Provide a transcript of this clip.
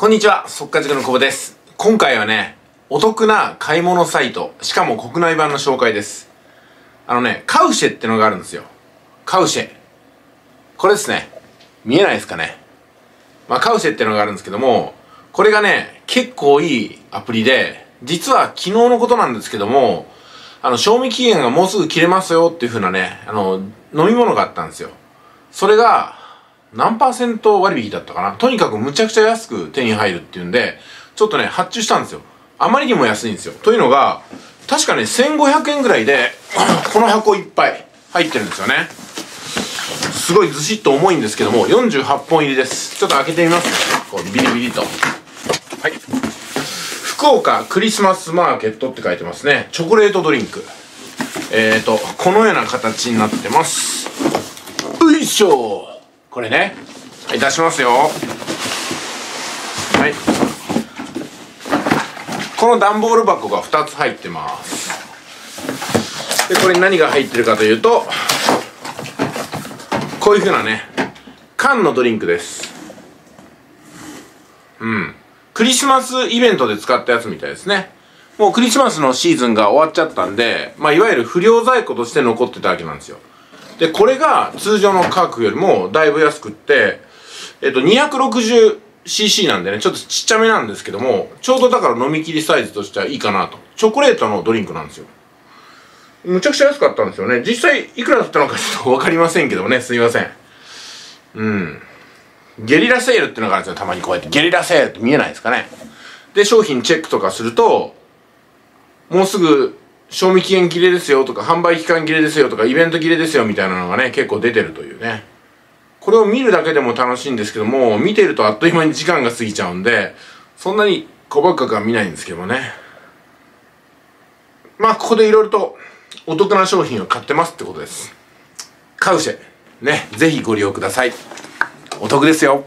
こんにちは、速稼塾の久保です。今回はね、お得な買い物サイト、しかも国内版の紹介です。あのね、カウシェってのがあるんですよ。カウシェ。これですね。見えないですかね。まあ、カウシェってのがあるんですけども、これがね、結構いいアプリで、実は昨日のことなんですけども、あの、賞味期限がもうすぐ切れますよっていう風なね、あの、飲み物があったんですよ。それが、何パーセント割引だったかな？とにかくむちゃくちゃ安く手に入るっていうんで、ちょっとね、発注したんですよ。あまりにも安いんですよ。というのが、確かね、1500円ぐらいで、この箱いっぱい入ってるんですよね。すごいずしっと重いんですけども、48本入りです。ちょっと開けてみますね。こう、ビリビリと。はい。福岡クリスマスマーケットって書いてますね。チョコレートドリンク。えーと、このような形になってます。よいしょこれね。はい、出しますよ。はい。この段ボール箱が2つ入ってます。で、これに何が入ってるかというと、こういう風なね、缶のドリンクです。うん。クリスマスイベントで使ったやつみたいですね。もうクリスマスのシーズンが終わっちゃったんで、まあ、いわゆる不良在庫として残ってたわけなんですよ。で、これが通常の価格よりもだいぶ安くって、えっと、260cc なんでね、ちょっとちっちゃめなんですけども、ちょうどだから飲み切りサイズとしてはいいかなと。チョコレートのドリンクなんですよ。むちゃくちゃ安かったんですよね。実際いくらだったのかちょっとわかりませんけどもね、すいません。うん。ゲリラセールっていうのがあるんですよ。たまにこうやって。ゲリラセールって見えないですかね。で、商品チェックとかすると、もうすぐ賞味期限切れですよとか、販売期間切れですよとか、イベント切れですよみたいなのがね、結構出てるというね。これを見るだけでも楽しいんですけども、見てるとあっという間に時間が過ぎちゃうんで、そんなに小ばっかくは見ないんですけどもね。まあ、ここでいろいろとお得な商品を買ってますってことです。カウシェ、ね、ぜひご利用ください。お得ですよ。